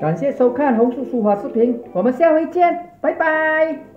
感谢收看红叔书法视频我们下回见拜拜。